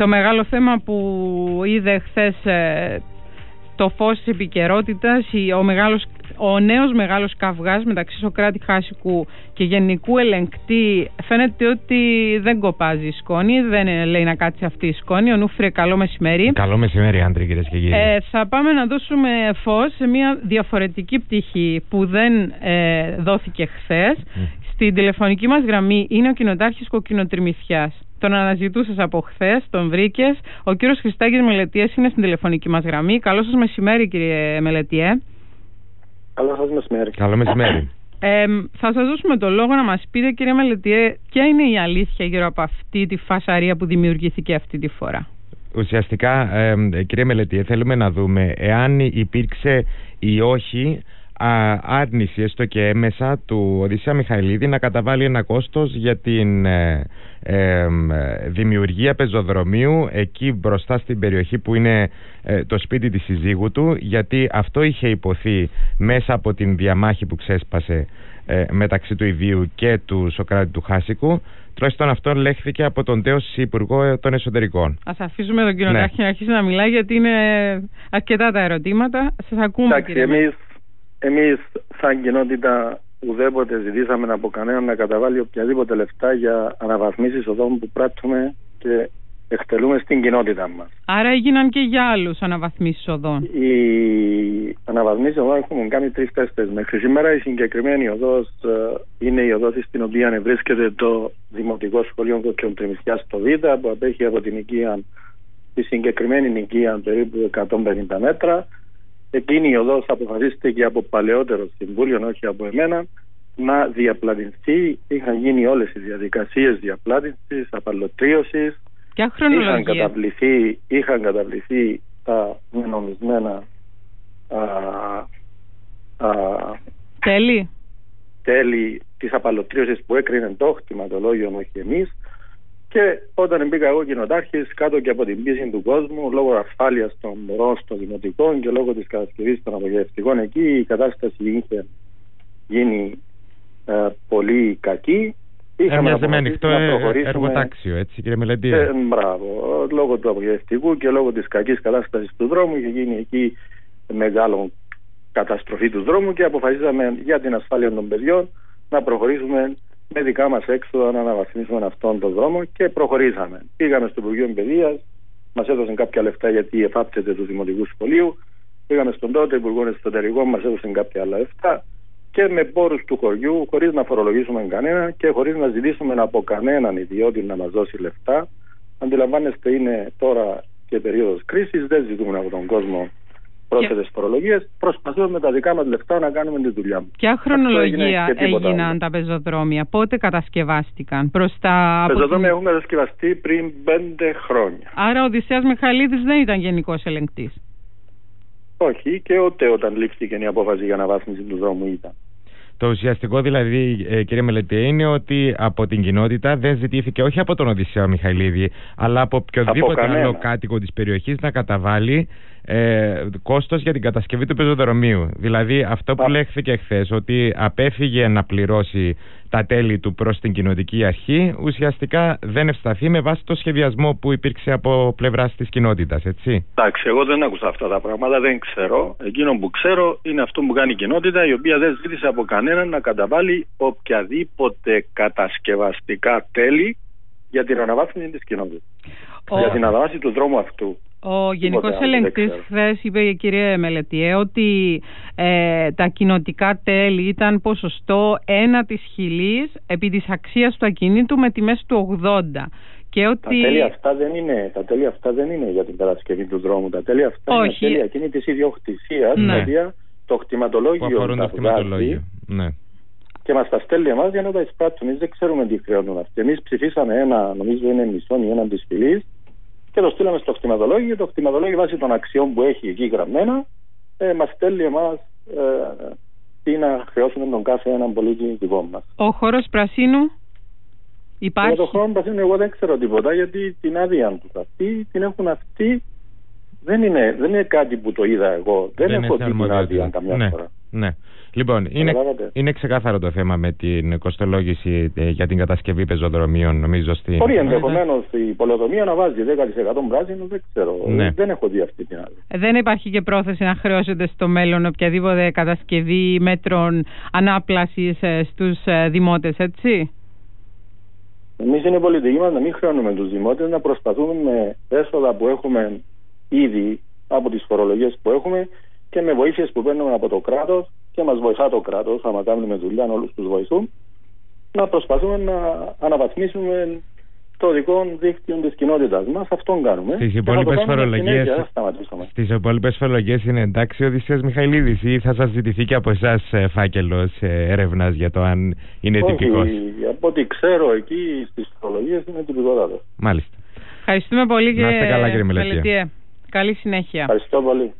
Το μεγάλο θέμα που είδε χθες το φως της επικαιρότητας, ο, μεγάλος, ο νέος μεγάλος καυγάς μεταξύ Σοκράτη Χάσικου και Γενικού Ελεγκτή φαίνεται ότι δεν κοπάζει η σκόνη, δεν λέει να κάτσει αυτή η σκόνη. Ο Νούφρε, καλό μεσημέρι. Καλό μεσημέρι, άντρε κυρίες και κύριοι. Ε, θα πάμε να δώσουμε φως σε μια διαφορετική πτυχή που δεν ε, δόθηκε χθες. Στην τηλεφωνική μας γραμμή είναι ο κοινοτάρχης Κοκκινοτριμηθιάς. Τον αναζητούσες από χθες, τον βρήκες. Ο κύριος Χριστάκη Μελετιέ είναι στην τηλεφωνική μας γραμμή. Καλό σας μεσημέρι, κύριε Μελετιέ. Καλό σας μεσημέρι. Καλό μεσημέρι. Ε, θα σας δώσουμε το λόγο να μας πείτε, κύριε Μελετιέ, ποια είναι η αλήθεια γύρω από αυτή τη φασαρία που δημιουργήθηκε αυτή τη φορά; Ουσιαστικά, ε, κύριε Μελετιέ, θέλουμε να δούμε εάν υπήρξε ή όχι άρνηση έστω και έμεσα του Οδυσσέα Μιχαηλίδη να καταβάλει ένα κόστος για την ε, ε, δημιουργία πεζοδρομίου εκεί μπροστά στην περιοχή που είναι ε, το σπίτι της συζύγου του γιατί αυτό είχε υποθεί μέσα από την διαμάχη που ξέσπασε μεταξύ του Ιδίου και του Σοκράτη του Χάσικου Τουλάχιστον αυτό λέχθηκε από τον τέος Υπουργό των Εσωτερικών. Α αφήσουμε τον κύριο ναι. να αρχίσει να μιλάει, γιατί είναι αρκετά τα ερωτήματα. Σας ακούμε, Εντάξει, κύριε. Εμείς σαν κοινότητα ουδέποτε ζητήσαμε από κανέναν να καταβάλει οποιαδήποτε λεφτά για αναβαθμίσεις οδών που πράττουμε και εκτελούμε στην κοινότητα μας. Άρα έγιναν και για άλλους αναβαθμίσεις οδών. Οι αναβαθμίσεις οδών έχουμε κάνει τρεις τέστες. Μέχρι σήμερα η συγκεκριμένη οδός ε, είναι η οδός στην οποία βρίσκεται το Δημοτικό Σχολείο Κοκκιοντριμισιάς στο Β που απέχει από την οικία, τη συγκεκριμένη οικία περίπου 150 μέτρα εκείνη η οδός αποφασίστηκε από παλαιότερο συμβούλιο, όχι από εμένα, να διαπλανηθεί. Είχαν γίνει όλες οι διαδικασίες διαπλάνησης, απαλωτρίωσης. Είχαν καταβληθεί, είχαν καταβληθεί τα νομισμένα α, α, τέλη. τέλη της απαλωτρίωσης που έκρινε το οχτηματολόγιο, όχι εμείς. Και όταν μπήκα εγώ κοινοτάρχης, κάτω και από την πίεση του κόσμου, λόγω ασφάλειας των μωρών στο δημοτικό και λόγω της κατασκευής των απογευματικών εκεί, η κατάσταση είχε γίνει ε, πολύ κακή. Έμοιαζε με ανοιχτό ε, εργοτάξιο, έτσι κύριε Μελεντία. Ε, μπράβο. Λόγω του απογευματικού και λόγω της κακής κατάστασης του δρόμου είχε γίνει εκεί μεγάλο καταστροφή του δρόμου και αποφασίσαμε για την ασφάλεια των παιδιών να προχωρήσουμε με δικά μας έξοδα να αναβαθμίσουμε αυτόν τον δρόμο και προχωρήσαμε. Πήγαμε στο Υπουργείο Παιδεία, μας έδωσαν κάποια λεφτά γιατί εφάπτεται τους Δημοτικούς Σχολείου. Πήγαμε στον τότε Υπουργό Εσωτερικών, μας έδωσαν κάποια άλλα λεφτά και με πόρους του χωριού, χωρίς να φορολογήσουμε κανένα και χωρίς να ζητήσουμε από κανέναν ιδιώτη να μας δώσει λεφτά. Αντιλαμβάνεστε, είναι τώρα και περίοδος κρίσης, δεν ζητούμε από τον κόσμο πρόσθετες φορολογίες, προσπαθούμε με τα δικά μας λεφτά να κάνουμε τη δουλειά μα. Ποια χρονολογία έγιναν τα πεζοδρόμια, πότε κατασκευάστηκαν προς τα. Τα πεζοδρόμια έχουν κατασκευαστεί πριν πέντε χρόνια. Άρα ο Οδυσσέας Μιχαλίδης δεν ήταν γενικός ελεγκτής. Όχι, και ούτε όταν λήφθηκε η απόφαση για αναβάθμιση του δρόμου ήταν. Το ουσιαστικό δηλαδή, ε, κύριε Μελετή, είναι ότι από την κοινότητα δεν ζητήθηκε όχι από τον Οδυσσέα Μιχαηλίδη, αλλά από οποιοδήποτε άλλο κάτοικο της περιοχής να καταβάλει ε, κόστος για την κατασκευή του πεζοδρομίου. Δηλαδή αυτό που λέχθηκε χθες ότι απέφυγε να πληρώσει τα τέλη του προς την κοινοτική αρχή ουσιαστικά δεν ευσταθεί με βάση το σχεδιασμό που υπήρξε από πλευράς της κοινότητας, έτσι; Εντάξει, εγώ δεν άκουσα αυτά τα πράγματα, δεν ξέρω. Εκείνο που ξέρω είναι αυτό που κάνει η κοινότητα, η οποία δεν ζήτησε από κανέναν να καταβάλει οποιαδήποτε κατασκευαστικά τέλη για την αναβάθμιση της κοινότητας. Για την αναβάθμιση του δρόμου αυτού. Ο Γενικός Ελεγκτής χθες είπε η κυρία Μελετιέ ότι ε, τα κοινοτικά τέλη ήταν ποσοστό ένα της χιλής επί της αξίας του ακινήτου με τιμές του 80. Και ότι... Τα τέλη αυτά δεν είναι, τα τέλη αυτά δεν είναι για την κατασκευή του δρόμου. Τα τέλη αυτά Όχι. είναι τέλη εκείνη τη ιδιοκτησίας, ναι. το κτηματολόγιο τα βγάζει ναι. και μας τα στέλνει εμάς για να τα εισπράττουν. Εμείς δεν ξέρουμε τι χρεώνουν αυτοί. Εμείς ψηφίσαμε ένα, νομίζω είναι μισό ή έναν της φυλή, και το στείλαμε στο κτηματολόγιο. Το κτηματολόγιο βάσει των αξιών που έχει εκεί γραμμένα ε, μας στέλνει εμάς ε, τι να χρεώσουμε τον κάθε έναν πολίτη δικό μας. Ο χώρος πρασίνου υπάρχει; Για το χώρος πρασίνου εγώ δεν ξέρω τίποτα γιατί την άδεια του αυτή την έχουν αυτοί. Δεν είναι, δεν είναι κάτι που το είδα εγώ. Δεν, δεν έχω δει την άδεια καμιά ναι. φορά. Ναι. Λοιπόν, είναι, είναι ξεκάθαρο το θέμα με την κοστολόγηση ε, για την κατασκευή πεζοδρομίων, νομίζω. Στην... Μπορεί ενδεχομένως η πολεοδομία να βάζει 10% πράσινο, δεν ξέρω. Ναι. Δεν έχω δει αυτή την άλλη. Ε, δεν υπάρχει και πρόθεση να χρεώσετε στο μέλλον οποιαδήποτε κατασκευή μέτρων ανάπλασης ε, στους δημότες, έτσι; Εμείς είναι η πολιτική μας να μην χρεώνουμε τους δημότες, να προσπαθούμε με έσοδα που έχουμε ήδη από τις φορολογίες που έχουμε και με βοήθειες που παίρνουμε από το κράτος και μας βοηθά το κράτος, άμα κάνουμε δουλειά, όλους τους βοηθούν, να προσπαθούμε να αναβαθμίσουμε το δικό δίκτυο της κοινότητας μας. Αυτόν κάνουμε. Στις υπόλοιπες φορολογίε. Στις υπόλοιπες φορολογίες είναι εντάξει ο Οδυσσέας Μιχαηλίδης ή θα σας ζητηθεί και από εσάς ε, φάκελος ε, έρευνας για το αν είναι τυπικός; Από ό,τι ξέρω εκεί στις φορολογίες είναι τυπικότατος. Μάλιστα. Ευχαριστούμε πολύ και καλά, κύριε Καλή συνέχεια. Ευχαριστώ πολύ.